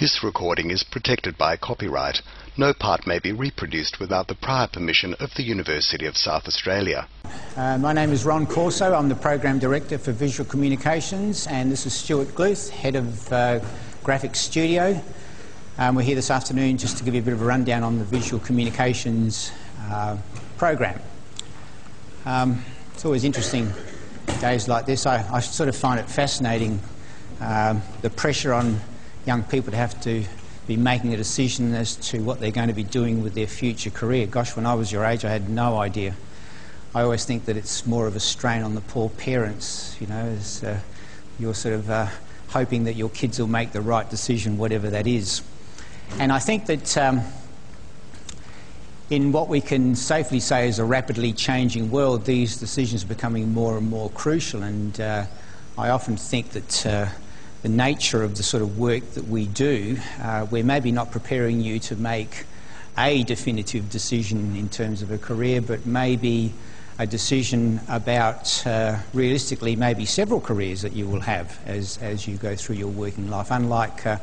This recording is protected by copyright. No part may be reproduced without the prior permission of the University of South Australia. Uh, my name is Ron Corso. I'm the Program Director for Visual Communications, and this is Stuart Gluth, Head of uh, Graphics Studio. Um, we're here this afternoon just to give you a bit of a rundown on the Visual Communications uh, program. Um, it's always interesting days like this. I, I sort of find it fascinating um, the pressure on young people to have to be making a decision as to what they're going to be doing with their future career. Gosh, when I was your age, I had no idea. I always think that it's more of a strain on the poor parents, you know, as uh, you're sort of uh, hoping that your kids will make the right decision, whatever that is. And I think that um, in what we can safely say is a rapidly changing world, these decisions are becoming more and more crucial. And uh, I often think that uh, the nature of the sort of work that we do, uh, we're maybe not preparing you to make a definitive decision in terms of a career, but maybe a decision about uh, realistically maybe several careers that you will have as, as you go through your working life. Unlike uh,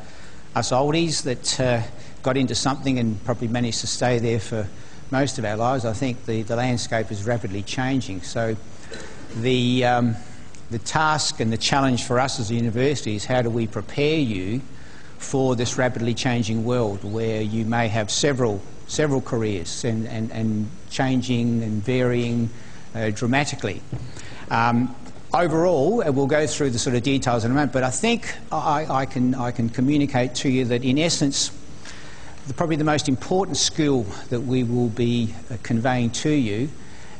us oldies that uh, got into something and probably managed to stay there for most of our lives, I think the, the landscape is rapidly changing. So the um, the task and the challenge for us as a university is how do we prepare you for this rapidly changing world where you may have several, several careers and, and, and changing and varying uh, dramatically. Um, overall, we'll go through the sort of details in a moment, but I think I, I, can, I can communicate to you that in essence, the, probably the most important skill that we will be uh, conveying to you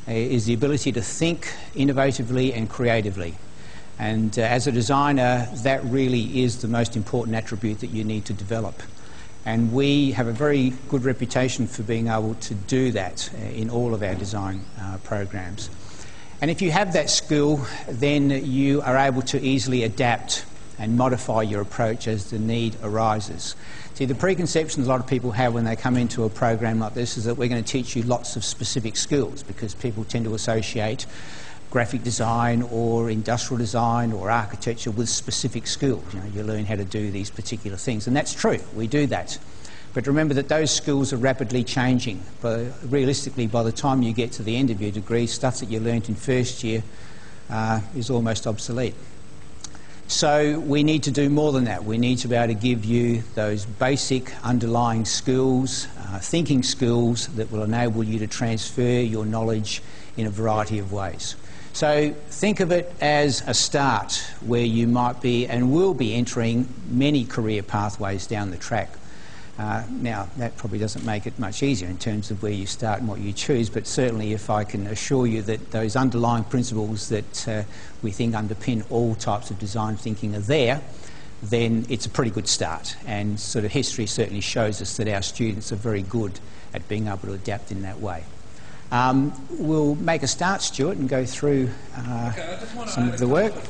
is the ability to think innovatively and creatively. And uh, as a designer, that really is the most important attribute that you need to develop. And we have a very good reputation for being able to do that uh, in all of our design uh, programs. And if you have that skill, then you are able to easily adapt and modify your approach as the need arises. See, the preconceptions a lot of people have when they come into a program like this is that we're going to teach you lots of specific skills because people tend to associate graphic design or industrial design or architecture with specific skills. You know, you learn how to do these particular things, and that's true. We do that. But remember that those skills are rapidly changing. But realistically, by the time you get to the end of your degree, stuff that you learnt in first year uh, is almost obsolete. So we need to do more than that. We need to be able to give you those basic underlying skills, uh, thinking skills that will enable you to transfer your knowledge in a variety of ways. So think of it as a start where you might be and will be entering many career pathways down the track. Uh, now, that probably doesn't make it much easier in terms of where you start and what you choose, but certainly if I can assure you that those underlying principles that uh, we think underpin all types of design thinking are there, then it's a pretty good start. And sort of history certainly shows us that our students are very good at being able to adapt in that way. Um, we'll make a start, Stuart, and go through uh, okay, some of the work. You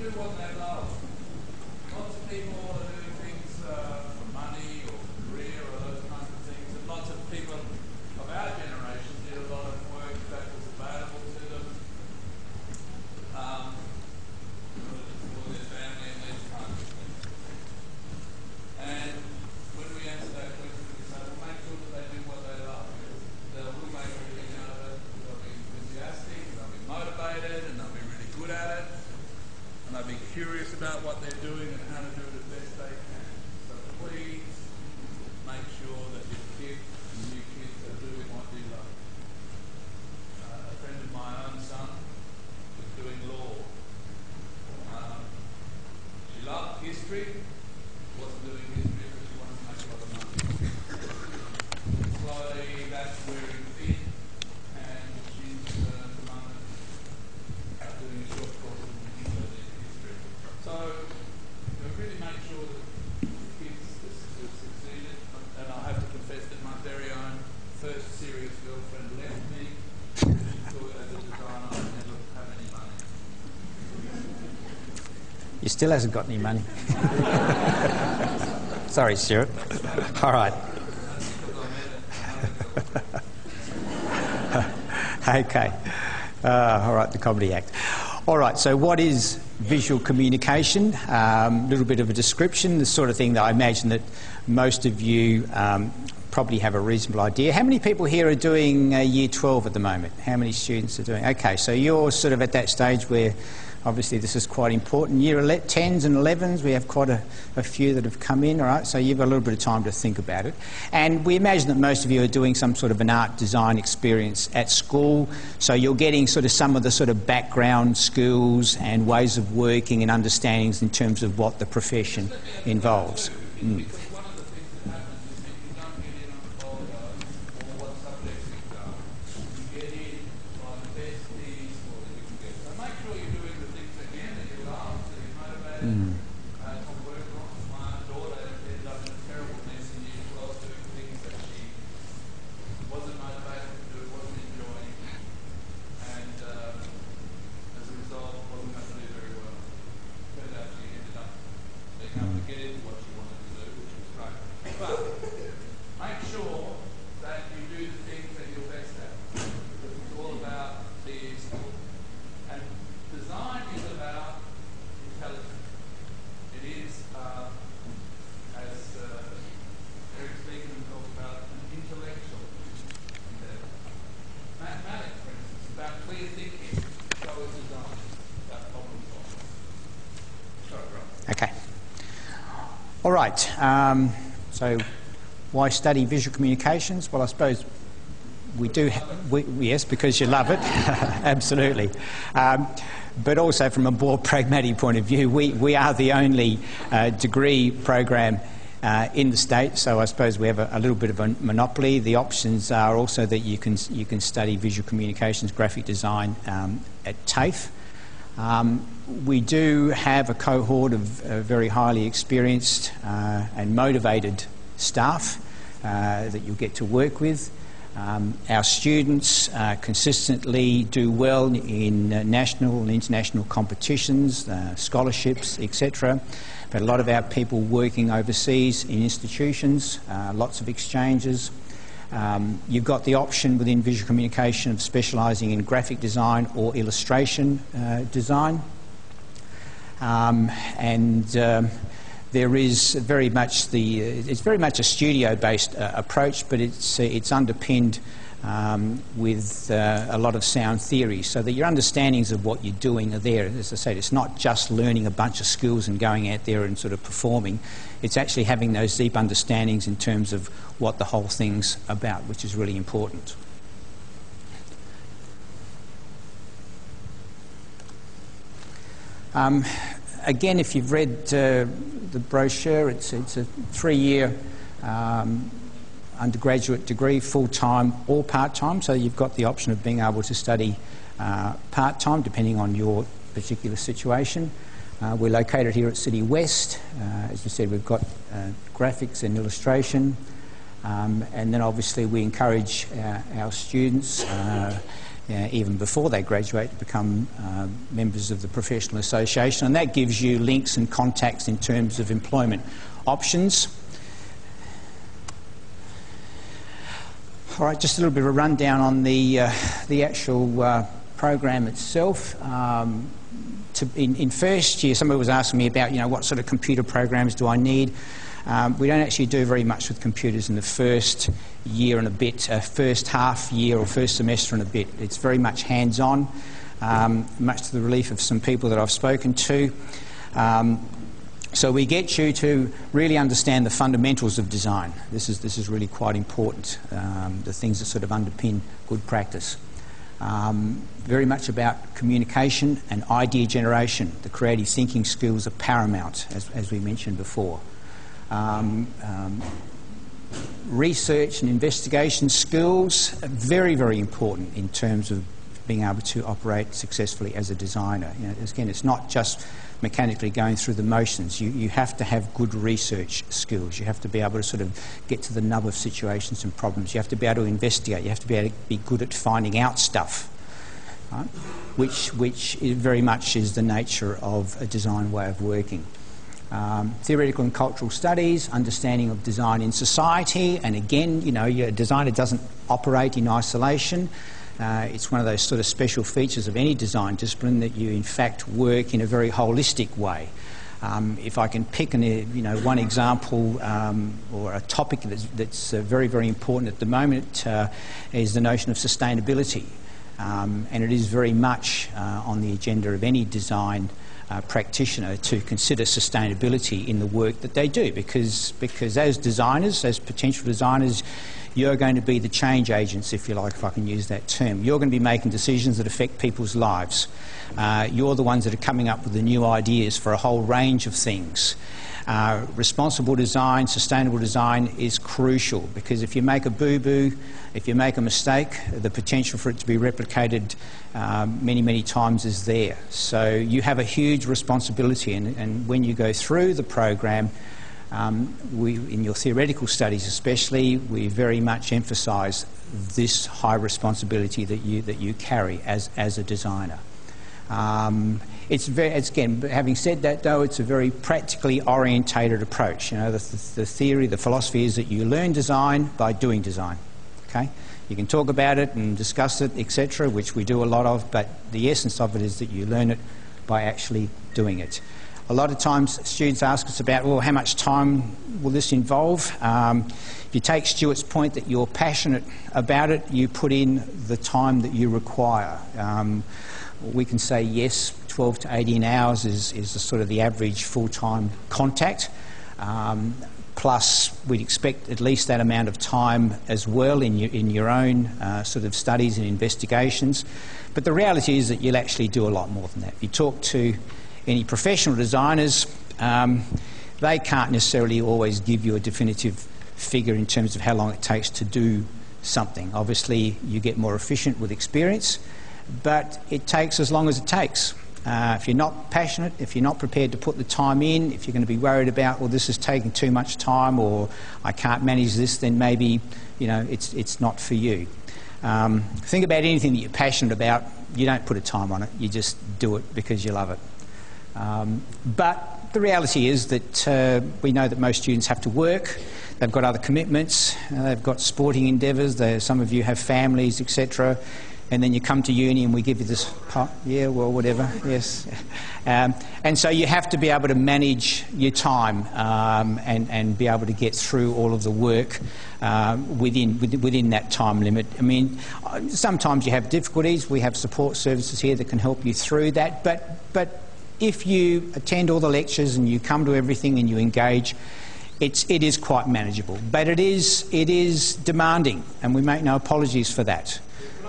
do what they love. Lots of people are doing things uh, for money or career or those kinds of things, and lots of people of our generation. Still hasn't got any money. Sorry, Stuart. All right. okay. Uh, all right, the Comedy Act. All right, so what is visual communication? A um, little bit of a description, the sort of thing that I imagine that most of you um, probably have a reasonable idea. How many people here are doing uh, year 12 at the moment? How many students are doing? Okay, so you're sort of at that stage where obviously this is quite important. Year 10s and 11s, we have quite a, a, few that have come in, all right, so you've got a little bit of time to think about it. And we imagine that most of you are doing some sort of an art design experience at school, so you're getting sort of some of the sort of background skills and ways of working and understandings in terms of what the profession involves. Mm. All right. Um, so, why study visual communications? Well, I suppose we do. We, yes, because you love it, absolutely. Um, but also from a more pragmatic point of view, we, we are the only uh, degree program uh, in the state, so I suppose we have a, a, little bit of a monopoly. The options are also that you can you can study visual communications, graphic design um, at TAFE. Um, we do have a cohort of uh, very highly experienced uh, and motivated staff uh, that you'll get to work with. Um, our students uh, consistently do well in uh, national and international competitions, uh, scholarships, etc. But a lot of our people working overseas in institutions, lots of exchanges. Um, you've got the option within visual communication of specialising in graphic design or illustration design. Um, and um, there is very much the it's very much a studio-based uh, approach, but it's uh, it's underpinned um, with uh, a lot of sound theory, so that your understandings of what you're doing are there. As I said, it's not just learning a bunch of skills and going out there and sort of performing. It's actually having those deep understandings in terms of what the whole thing's about, which is really important. Um, again, if you've read uh, the brochure, it's, it's a three year um, undergraduate degree, full time or part time, so you've got the option of being able to study uh, part time depending on your particular situation. Uh, we're located here at City West. Uh, as we said, we've got uh, graphics and illustration. Um, and then obviously we encourage uh, our students uh, even before they graduate, to become uh, members of the professional association, and that gives you links and contacts in terms of employment options. All right, just a little bit of a rundown on the, uh, the actual uh, program itself. Um, to, in, in, first year, somebody was asking me about, you know, what sort of computer programs do I need? Um, we don't actually do very much with computers in the first year and a bit, uh, first half year or first semester and a bit. It's very much hands on, um, much to the relief of some people that I've spoken to. Um, so we get you to really understand the fundamentals of design. This is, this is really quite important, um, the things that sort of underpin good practice. Um, very much about communication and idea generation. The creative thinking skills are paramount, as, as we mentioned before. Um, um, research and investigation skills are very, very important in terms of being able to operate successfully as a designer. You know, again, it's not just mechanically going through the motions. You, you have to have good research skills. You have to be able to sort of get to the nub of situations and problems. You have to be able to investigate. You have to be able to be good at finding out stuff. right? which, which very much is the nature of a design way of working. Um, theoretical and cultural studies, understanding of design in society, and again, you know, a designer doesn't operate in isolation. Uh, it's one of those sort of special features of any design discipline that you, in fact, work in a very holistic way. Um, if I can pick an, you know, one example um, or a topic that's, that's uh, very, very important at the moment uh, is the notion of sustainability. Um, and it is very much uh, on the agenda of any design uh, practitioner to consider sustainability in the work that they do because, because as designers, as potential designers, you're going to be the change agents, if you like, if I can use that term. You're going to be making decisions that affect people's lives. Uh, you're the ones that are coming up with the new ideas for a whole range of things. Uh, responsible design, sustainable design is crucial because if you make a boo boo, if you make a mistake, the potential for it to be replicated um, many, many times is there. So you have a huge responsibility, and, and when you go through the program, um, we, in your theoretical studies especially, we very much emphasise this high responsibility that you, that you carry as, as a designer. Um, it's very, it's, again, having said that though, it's a very practically orientated approach. You know, the, the, theory, the philosophy is that you learn design by doing design. Okay? You can talk about it and discuss it, etc., which we do a lot of, but the essence of it is that you learn it by actually doing it. A lot of times students ask us about, well, how much time will this involve? Um, if you take Stuart's point that you're passionate about it, you put in the time that you require. Um, we can say yes, 12 to 18 hours is, is the sort of the average full-time contact. Um, plus, we'd expect at least that amount of time as well in your, in your own uh, sort of studies and investigations. But the reality is that you'll actually do a lot more than that. If you talk to any professional designers, um, they can't necessarily always give you a definitive figure in terms of how long it takes to do something. Obviously, you get more efficient with experience, but it takes as long as it takes. Uh, if you're not passionate, if you're not prepared to put the time in, if you're going to be worried about, well, this is taking too much time or I can't manage this, then maybe, you know, it's, it's not for you. Um, think about anything that you're passionate about. You don't put a time on it. You just do it because you love it. Um, but the reality is that uh, we know that most students have to work. They've got other commitments. Uh, they've got sporting endeavours. Some of you have families, etc and then you come to uni and we give you this pot. Yeah, well, whatever. Yes. Um, and so you have to be able to manage your time um, and, and be able to get through all of the work um, within, within that time limit. I mean, sometimes you have difficulties. We have support services here that can help you through that. But, but if you attend all the lectures and you come to everything and you engage, it's, it is quite manageable. But it is, it is demanding, and we make no apologies for that.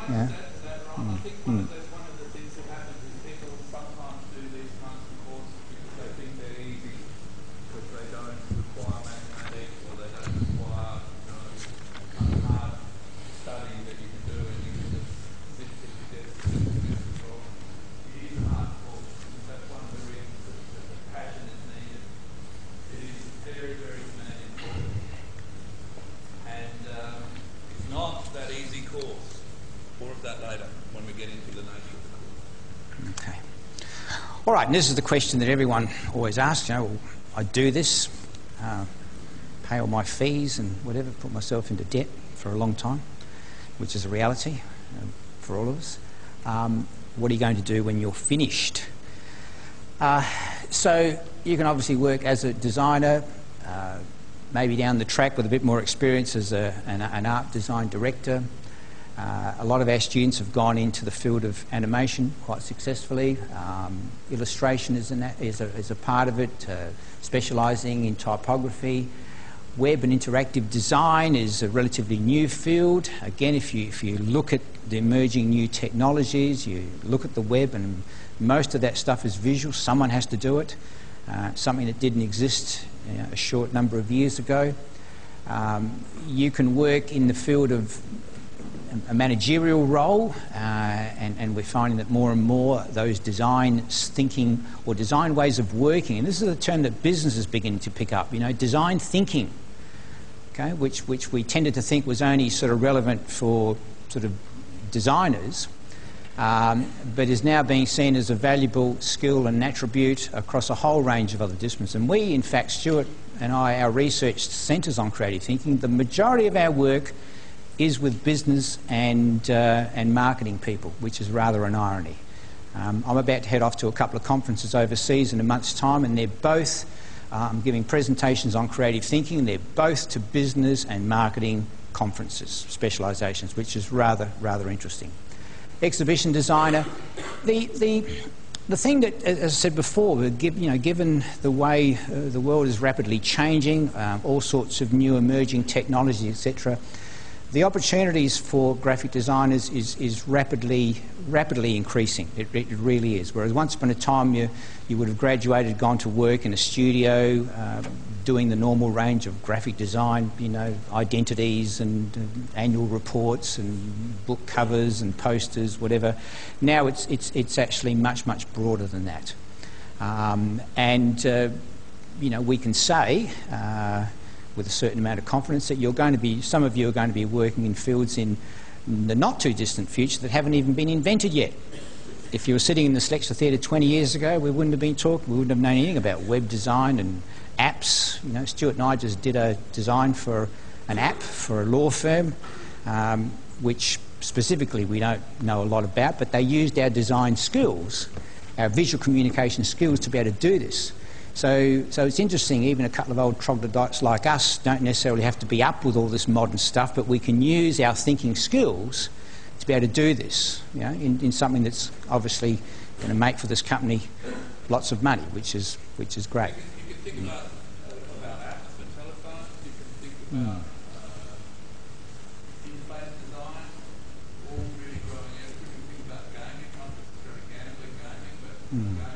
Yeah. Mm. Mm. All right, and this is the question that everyone always asks. You know, I do this, uh, pay all my fees and whatever, put myself into debt for a long time, which is a reality uh, for all of us. Um, what are you going to do when you're finished? Uh, so you can obviously work as a designer, uh, maybe down the track with a bit more experience as a, an, an art design director, uh, a lot of our students have gone into the field of animation quite successfully. Um, illustration is, that, is, a, is, a, part of it, uh, specialising in typography. Web and interactive design is a relatively new field. Again, if you, if you look at the emerging new technologies, you look at the web, and most of that stuff is visual. Someone has to do it. Uh, something that didn't exist you know, a short number of years ago. Um, you can work in the field of a managerial role, uh, and, and, we're finding that more and more those design thinking or design ways of working, and this is a term that business is beginning to pick up, you know, design thinking, okay, which, which we tended to think was only sort of relevant for sort of designers. um, but is now being seen as a valuable skill and attribute across a whole range of other disciplines. And we, in fact, Stuart and I, our research centres on creative thinking, the majority of our work is with business and, uh, and marketing people, which is rather an irony. Um, I'm about to head off to a couple of conferences overseas in a month's time, and they're both um, giving presentations on creative thinking. And they're both to business and marketing conferences, specialisations, which is rather, rather interesting. Exhibition designer. The, the, the thing that, as I said before, you know, given the way uh, the world is rapidly changing, um, all sorts of new emerging technologies, etc., the opportunities for graphic designers is, is rapidly, rapidly increasing. It, it, really is. Whereas once upon a time you, you would have graduated, gone to work in a studio, uh, doing the normal range of graphic design, you know, identities and uh, annual reports and book covers and posters, whatever. Now it's, it's, it's actually much, much broader than that. Um, and, uh, you know, we can say uh, with a certain amount of confidence that you're going to be, some of you are going to be working in fields in the not too distant future that haven't even been invented yet. If you were sitting in the Slexta Theatre 20 years ago, we wouldn't have been talking, we wouldn't have known anything about web design and apps. You know, Stuart and I just did a design for an app for a law firm, um, which specifically we don't know a lot about, but they used our design skills, our visual communication skills to be able to do this. So, so it's interesting, even a couple of old troglodytes like us don't necessarily have to be up with all this modern stuff, but we can use our thinking skills to be able to do this you know, in, in something that's obviously going to make for this company lots of money, which is, which is great. You can think about, uh, about apps for telephones, you can think about mm. uh, design, all really growing out. You can think about gaming, not necessarily gambling gaming, but mm.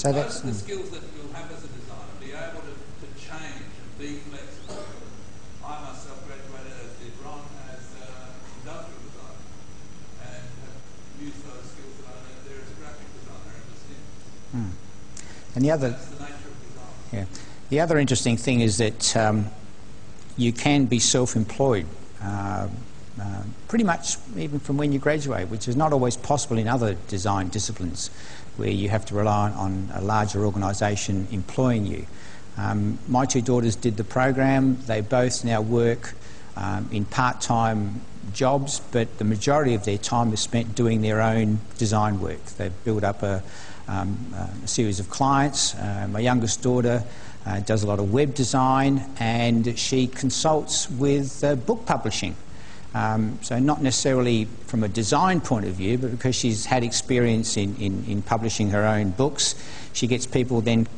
So that's the skills that you'll have as a designer, be able to, to change and be flexible. I myself graduated, as did Ron, as uh, industrial designer and have used those skills that I learned there as a graphic designer ever since. Hmm. And the other, the yeah, the other interesting thing is that um, you can be self-employed. Uh, uh, pretty much even from when you graduate, which is not always possible in other design disciplines where you have to rely on a larger organisation employing you. Um, my two daughters did the program. They both now work um, in part-time jobs, but the majority of their time is spent doing their own design work. They build up a, um, a series of clients. Uh, my youngest daughter uh, does a lot of web design, and she consults with uh, book publishing. Um, so not necessarily from a design point of view, but because she's had experience in, in, in publishing her own books, she gets people then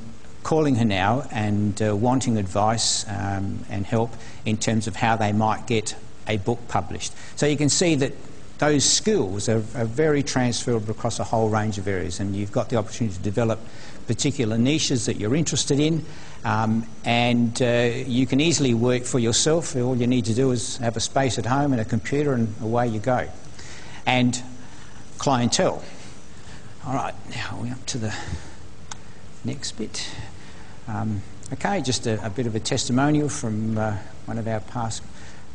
calling her now and uh, wanting advice um, and help in terms of how they might get a book published. So you can see that those skills are, are, very transferable across a whole range of areas, and you've got the opportunity to develop particular niches that you're interested in, um, and uh, you can easily work for yourself. All you need to do is have a space at home and a computer, and away you go. And clientele. All right, now we're up to the next bit. Um, okay, just a, a, bit of a testimonial from uh, one of our past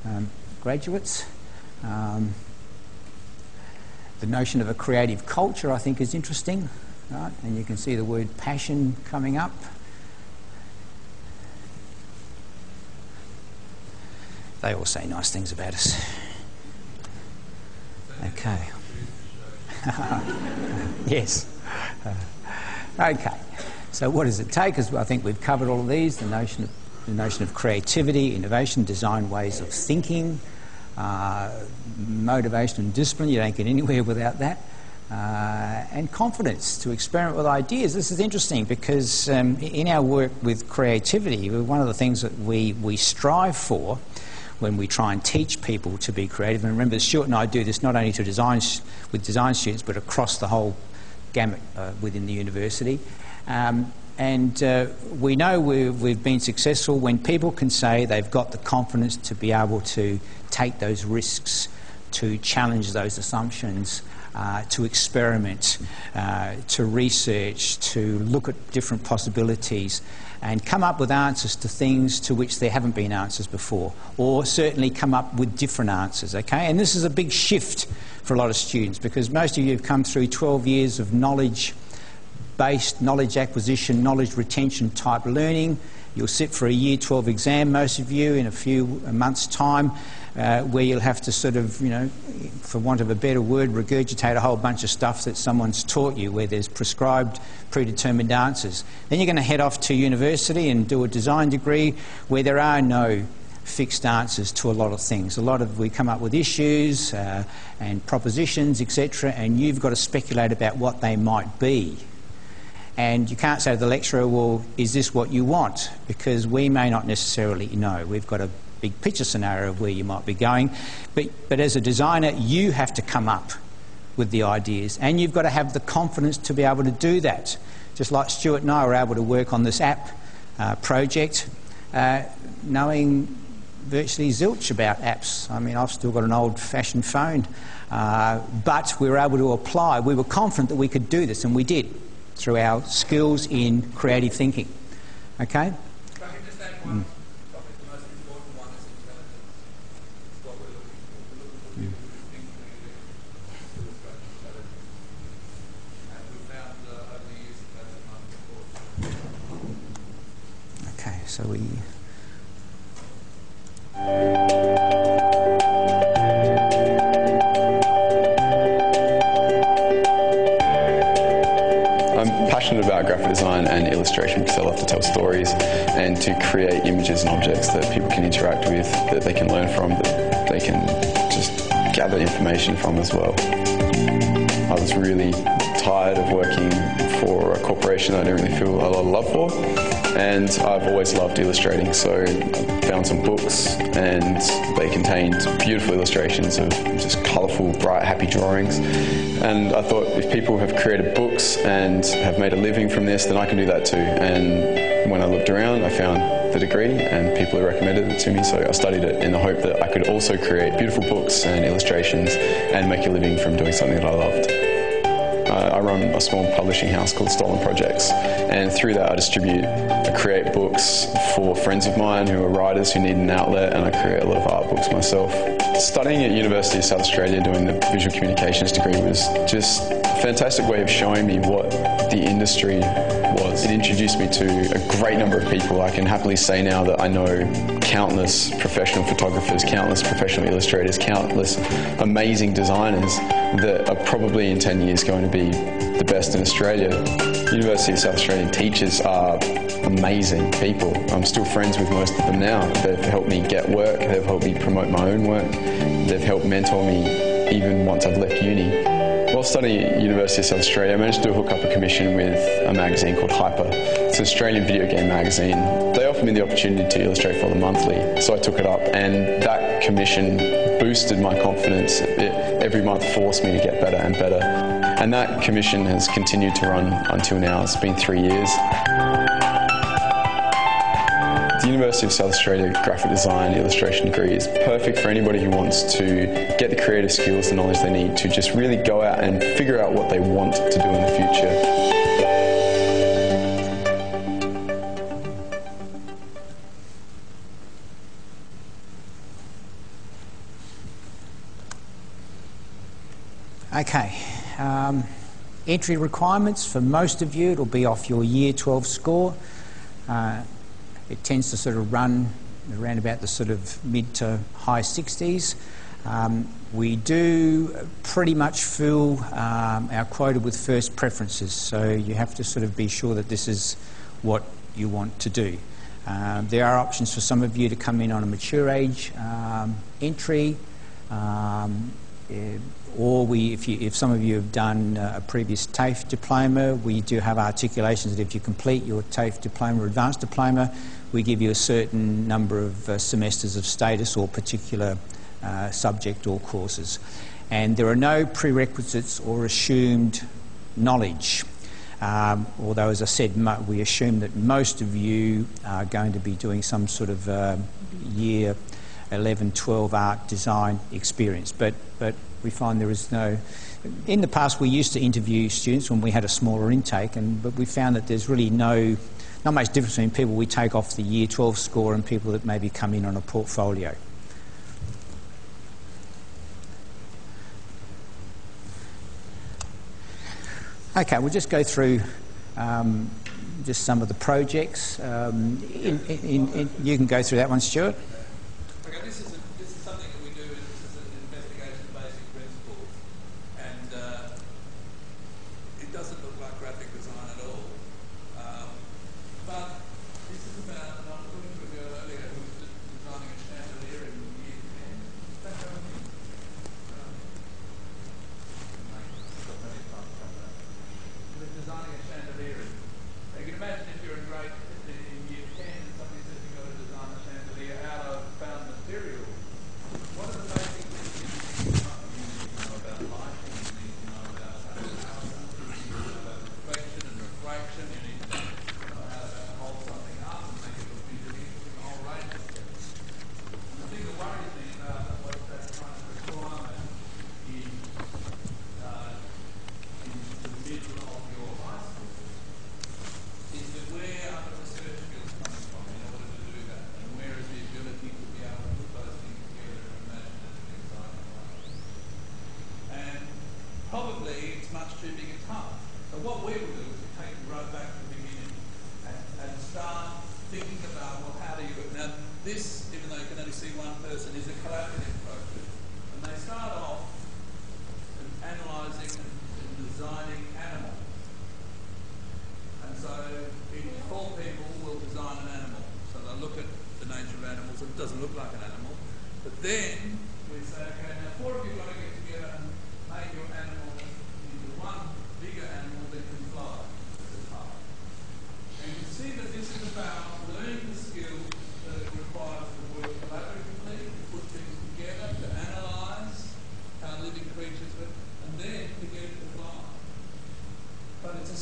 um, graduates. The notion of a creative culture, I think, is interesting. Right? And you can see the word passion coming up. They all say nice things about us. Okay. yes. Okay. So, what does it take? As I think we've covered all of these the notion of, the notion of creativity, innovation, design ways of thinking uh, motivation and discipline. You don't get anywhere without that. Uh, and confidence to experiment with ideas. This is interesting because um, in our work with creativity, one of the things that we, we strive for when we try and teach people to be creative, and remember, Stuart and I do this not only to design with design students, but across the whole gamut uh, within the university. Um, and uh, we know we've, we've, been successful when people can say they've got the confidence to be able to take those risks, to challenge those assumptions, uh, to experiment, uh, to research, to look at different possibilities and come up with answers to things to which there haven't been answers before, or certainly come up with different answers, okay? And this is a big shift for a lot of students because most of you have come through 12 years of knowledge based knowledge acquisition, knowledge retention type learning. You'll sit for a year 12 exam, most of you, in a few months' time, uh, where you'll have to sort of, you know, for want of a better word, regurgitate a whole bunch of stuff that someone's taught you, where there's prescribed, predetermined answers. Then you're going to head off to university and do a design degree where there are no fixed answers to a lot of things. A lot of we come up with issues uh, and propositions, etc., and you've got to speculate about what they might be. And you can't say to the lecturer, well, is this what you want? Because we may not necessarily know. We've got a big picture scenario of where you might be going. But, but as a designer, you have to come up with the ideas. And you've got to have the confidence to be able to do that. Just like Stuart and I were able to work on this app uh, project, uh, knowing virtually zilch about apps. I mean, I've still got an old fashioned phone. Uh, but we were able to apply. We were confident that we could do this, and we did through our skills in creative thinking. Okay? Okay, so we to create images and objects that people can interact with, that they can learn from, that they can just gather information from as well. I was really tired of working for a corporation that I didn't really feel a lot of love for and I've always loved illustrating. So I found some books, and they contained beautiful illustrations of just colourful, bright, happy drawings. And I thought if people have created books and have made a living from this, then I can do that too. And when I looked around, I found the degree, and people had recommended it to me. So I studied it in the hope that I could also create beautiful books and illustrations and make a living from doing something that I loved. Uh, I run a small publishing house called Stolen Projects, and through that I distribute, I create books for friends of mine who are writers who need an outlet, and I create a lot of art books myself. Studying at University of South Australia, doing the visual communications degree was just a fantastic way of showing me what the industry was. It introduced me to a great number of people. I can happily say now that I know countless professional photographers, countless professional illustrators, countless amazing designers that are probably in 10 years going to be the best in Australia. University of South Australian teachers are amazing people. I'm still friends with most of them now. They've helped me get work, they've helped me promote my own work, they've helped mentor me even once I've left uni. While studying at University of South Australia, I managed to hook up a commission with a magazine called Hyper. It's an Australian video game magazine. They offered me the opportunity to illustrate for them monthly, so I took it up, and that commission boosted my confidence. It every month forced me to get better and better. And that commission has continued to run until now. It's been three years. University of South Australia graphic design illustration degree is perfect for anybody who wants to get the creative skills, the knowledge they need to just really go out and figure out what they want to do in the future. Okay. Um, entry requirements for most of you, it'll be off your year 12 score. Uh, it tends to sort of run around about the sort of mid to high 60s. Um, we do pretty much fill um, our quota with first preferences, so you have to sort of be sure that this is what you want to do. Um, there are options for some of you to come in on a mature age um, entry, um, eh, or we, if, you, if, some of you have done uh, a previous TAFE diploma, we do have articulations that if you complete your TAFE diploma or advanced diploma, we give you a certain number of uh, semesters of status or particular uh, subject or courses. And there are no prerequisites or assumed knowledge. Um, although, as I said, we assume that most of you are going to be doing some sort of uh, year 11, 12 art design experience. But, but we find there is no. In the past, we used to interview students when we had a smaller intake, and, but we found that there's really no, not much difference between people we take off the year 12 score and people that maybe come in on a portfolio. Okay, we'll just go through um, just some of the projects. Um, in, in, in, you can go through that one, Stuart.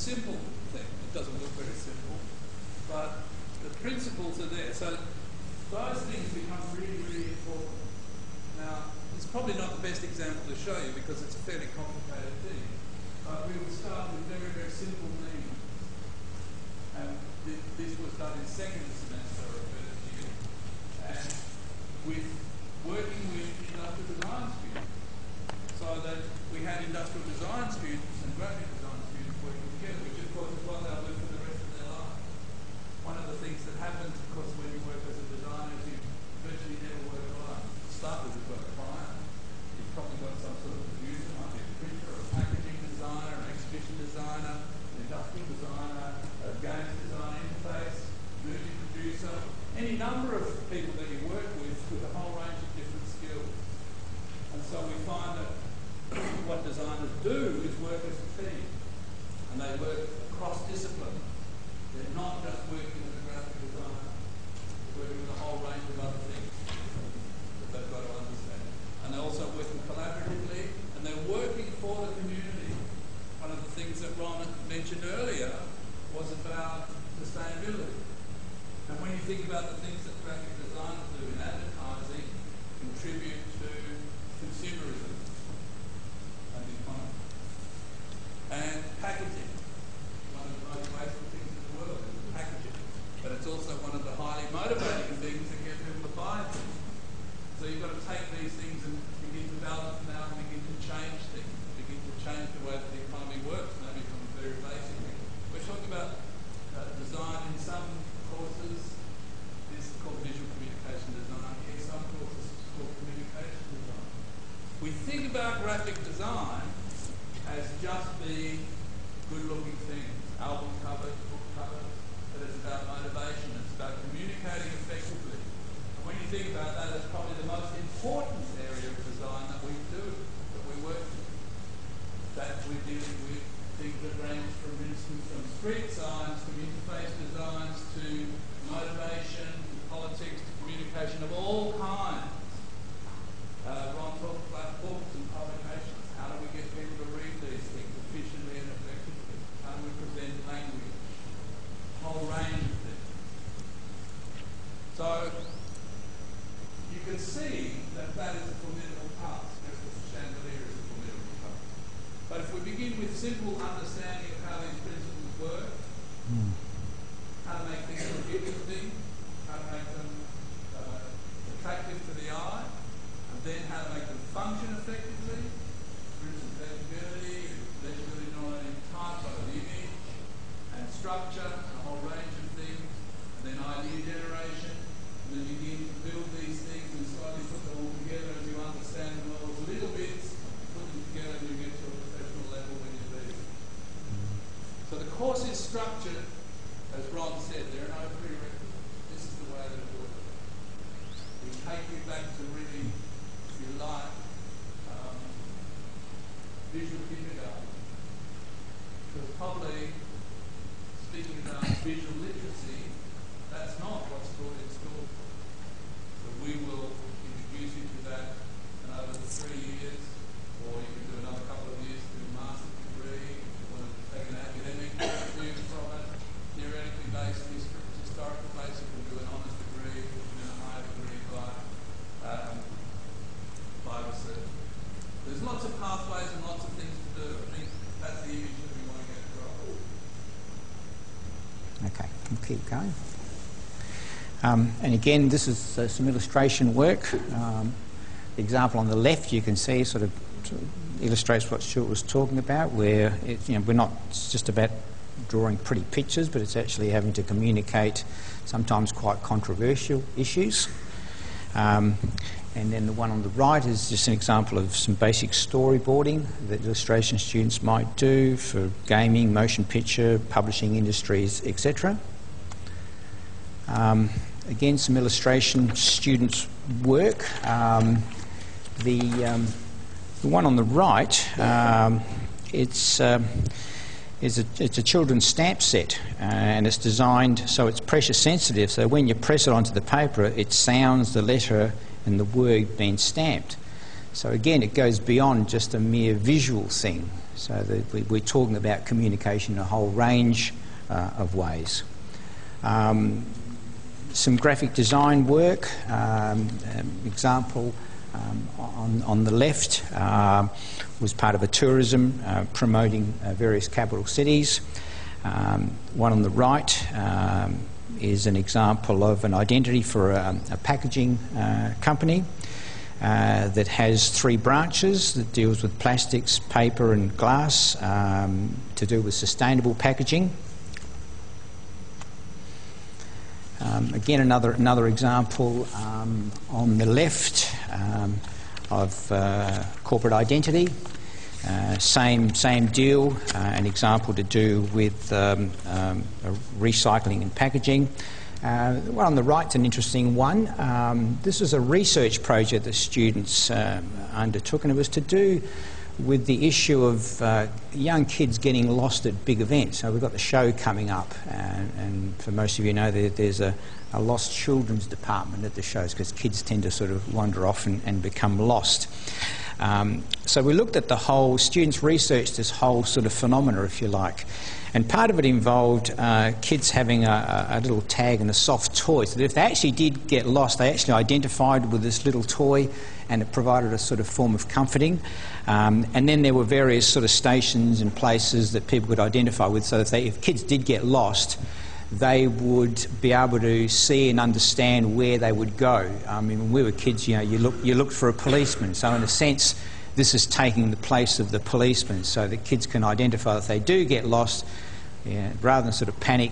Simple thing. It doesn't look very simple. But the principles are there. So those things become really, really important. Now, it's probably not the best example to show you because it's a fairly complicated thing. But we will start with very, very simple needs. And thi- this was done in second semester of first year. And with working with industrial design students so that we had industrial design students and graphic design students working together, which of course is what they'll for the rest of their life. One of the things that happens, of course, when you work as a designer is you virtually never work alone. To start with, you've got a client, you've probably got some sort of producer, might be a printer, a packaging designer, an exhibition designer, an industrial designer, a games design interface, movie producer, any number of people that you work with with a whole range of different skills. And so we find that what designers do is work as a team. And they work across discipline. They're not just working as a graphic designer. They're working with a whole range of other things that they've got to understand. And they're also working collaboratively and they're working for the community. One of the things that Ron mentioned earlier was about sustainability. And when you think about the things that graphic designers do in advertising, contribute to consumerism and the economy. And packaging, one of the most wasteful things in the world is packaging. But it's also one of the highly motivating things that get people to buy things. So you've got to take these things and begin to balance them out and begin to change things, begin to change the way that the economy works, maybe from a very basic thing. We're talking about uh, design in some courses. This is called visual communication graphic design as just being good-looking things, album covers, book covers, but it's about motivation, it's about communicating effectively. And when you think about that, it's probably the most important area of design that we do, that we work with. That we're dealing with things that range from, for instance, from street signs to interface designs to motivation, to politics, to communication of all kinds. Uh, Ron talked about books and publications. How do we get people to read these things efficiently and effectively? How do we present language? A whole range of things. So you can see that that is a formidable task, just as the chandelier is a formidable task. But if we begin with simple understanding of how these principles work, how to make things look interesting, how to make them uh, attractive to the eye, and then how to make them function effectively. For instance, legibility, legibility not only in type but of image and structure, a whole range of things, and then idea generation, and then you begin to build these things and slowly put them all together as you understand them all as little bits, put them together and you get to a professional level when you do. So the course is structured, as Ron said, there are no prerequisites. This is the way that it works. We take you back to really, if you like, um, visual kindergarten. Because probably, speaking about visual literacy, that's not what's taught in school. So we will introduce you to that and over the three years, or you can do another couple of years to do a master's degree, if you want to take an academic view from it, theoretically based, his- historical based, you can do an honours degree, and then a higher degree by, um, by research. There's lots of pathways and lots of things to do. I think that's the image that we want to get across. Okay, we'll keep going. Um, and again, this is uh, some illustration work. Um, the example on the left you can see sort of, illustrates what Stuart was talking about, where it, you know, we're not just about drawing pretty pictures, but it's actually having to communicate sometimes quite controversial issues. Um, and then the one on the right is just an example of some basic storyboarding that illustration students might do for gaming, motion picture, publishing industries, etc. Um, again, some illustration students' work. Um, the, um, the one on the right, um, it's, um, a, it's a children's stamp set, uh, and it's designed so it's pressure sensitive. So when you press it onto the paper, it sounds the letter and the word being stamped. So again, it goes beyond just a mere visual thing. So that we, we're talking about communication in a whole range uh, of ways. Um, some graphic design work. Um, um, example um, on, on the left uh, was part of a tourism uh, promoting uh, various capital cities. Um, one on the right um, is an example of an identity for a, a packaging uh, company. Uh, that has three branches that deals with plastics, paper, and glass um, to do with sustainable packaging. Um, again, another, another example um, on the left um, of uh, corporate identity. Uh, same, same deal, uh, an example to do with um, um, recycling and packaging. Uh, the one on the right is an interesting one. Um, this was a research project that students um, undertook, and it was to do with the issue of uh, young kids getting lost at big events. So we've got the show coming up, and, and for most of you know, that there's a, a, lost children's department at the shows because kids tend to sort of wander off and, and become lost. Um, so we looked at the whole, students researched this whole sort of phenomena, if you like. And part of it involved uh, kids having a, a, little tag and a soft toy, so that if they actually did get lost, they actually identified with this little toy and it provided a sort of form of comforting. Um, and then there were various sort of stations and places that people could identify with, so if, they, if kids did get lost, they would be able to see and understand where they would go. I mean, when we were kids, you know, you, look, you looked for a policeman. So, in a sense, this is taking the place of the policeman so that kids can identify if they do get lost, rather than sort of panic,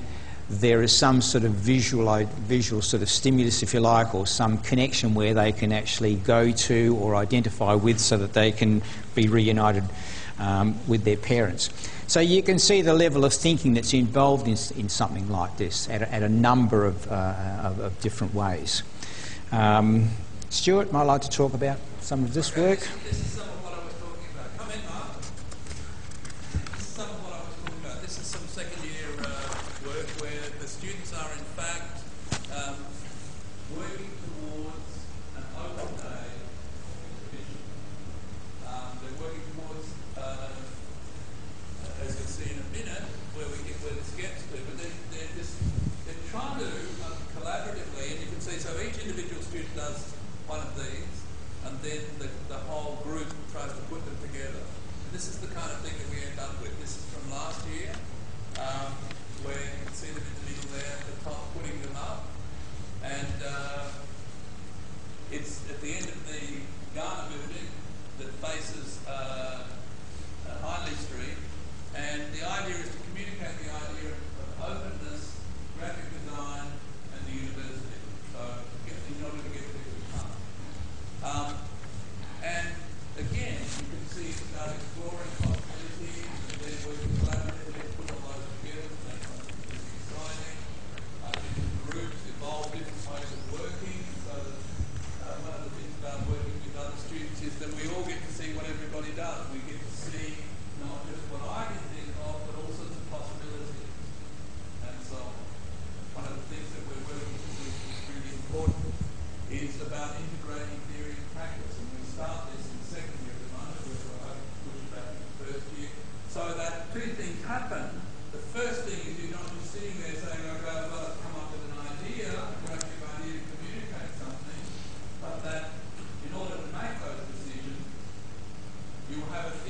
there is some sort of visual, visual sort of stimulus, if you like, or some connection where they can actually go to or identify with so that they can be reunited um, with their parents. So you can see the level of thinking that's involved in, in something like this at a, at a number of, uh, of, of, different ways. Um, Stuart might like to talk about some of this work.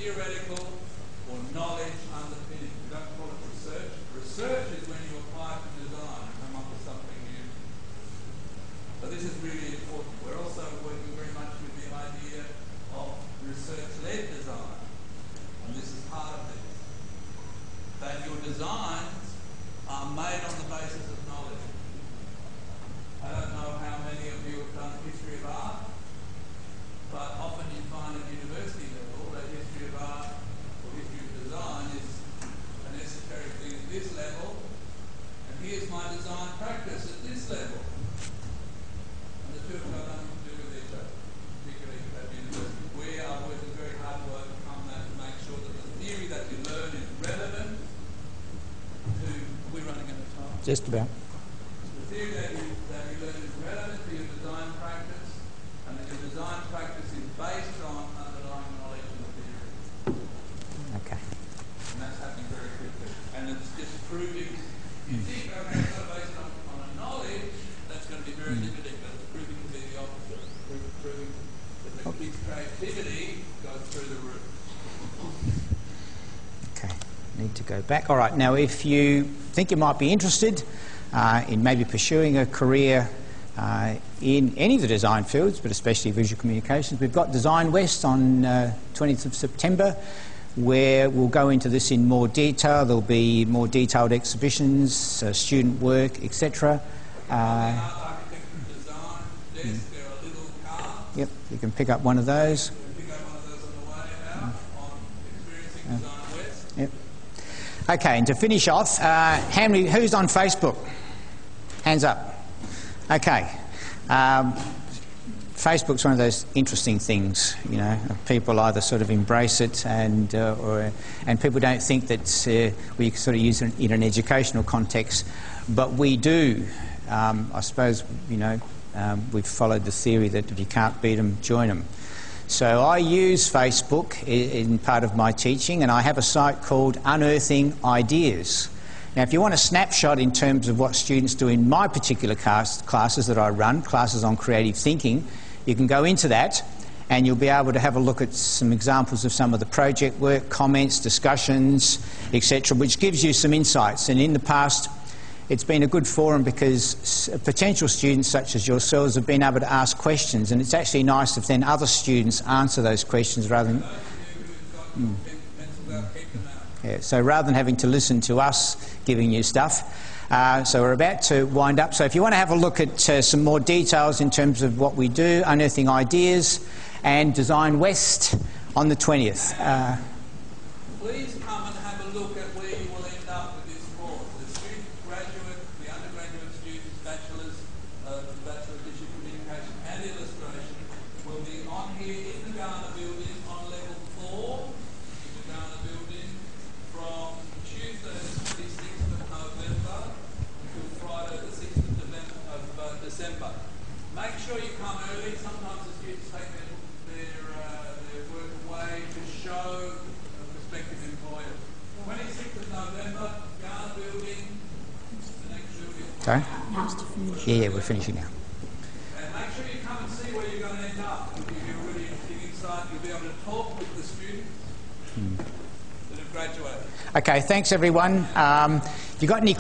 Just about. The theory that you, that you learn is relevant to your design practice, and that your design practice is based on underlying knowledge of the theory. Okay. And that's happening very quickly. And it's just proving, you think, okay, it's not based on, on a knowledge, that's going to be very limiting, but it's proving to be the opposite. Proving that the kid's creativity goes through the roof. Okay, need to go back. All right, now if you think you might be interested uh, in maybe pursuing a career uh, in any of the design fields, but especially visual communications, we've got Design West on uh, 20th of September where we'll go into this in more detail. There'll be more detailed exhibitions, uh, student work, etc. Uh, yep, you can pick up one of those. Yep. Okay, and to finish off, uh, how many, who's on Facebook? Hands up. Okay. Um, Facebook's one of those interesting things, you know. People either sort of embrace it, and uh, or, and people don't think that uh, we sort of use it in an educational context, but we do. Um, I suppose you know um, we've followed the theory that if you can't beat them, join them. So I use Facebook in part of my teaching, and I have a site called Unearthing Ideas. Now, if you want a snapshot in terms of what students do in my particular class, classes that I run, classes on creative thinking, you can go into that and you'll be able to have a look at some examples of some of the project work, comments, discussions, etc., which gives you some insights. And in the past, it's been a good forum because potential students such as yourselves have been able to ask questions, and it's actually nice if then other students answer those questions rather than. Mm. Yeah, so rather than having to listen to us giving you stuff, uh, so we're about to wind up. So if you want to have a look at uh, some more details in terms of what we do, Unearthing Ideas and Design West on the 20th. Uh, Please come and have a look at where you will end up with this course. The student, graduate, the undergraduate students, bachelors, uh, bachelor of digital communication and illustration will be on here in the Kaurna building on level four in the Kaurna building from Tuesday the 26th of November until Friday the 6th of, November, of uh, December. Make sure you come early. Sometimes the students take their, their, uh, their work away to show a prospective employer. 26th of November, Kaurna building, the next building. Sorry? Yeah, yeah, we're finishing now. And make sure you come and see where you're going to end up. It'll give you a really interesting insight. You'll be able to talk with the students that have graduated. Okay, thanks everyone. Um, if you got any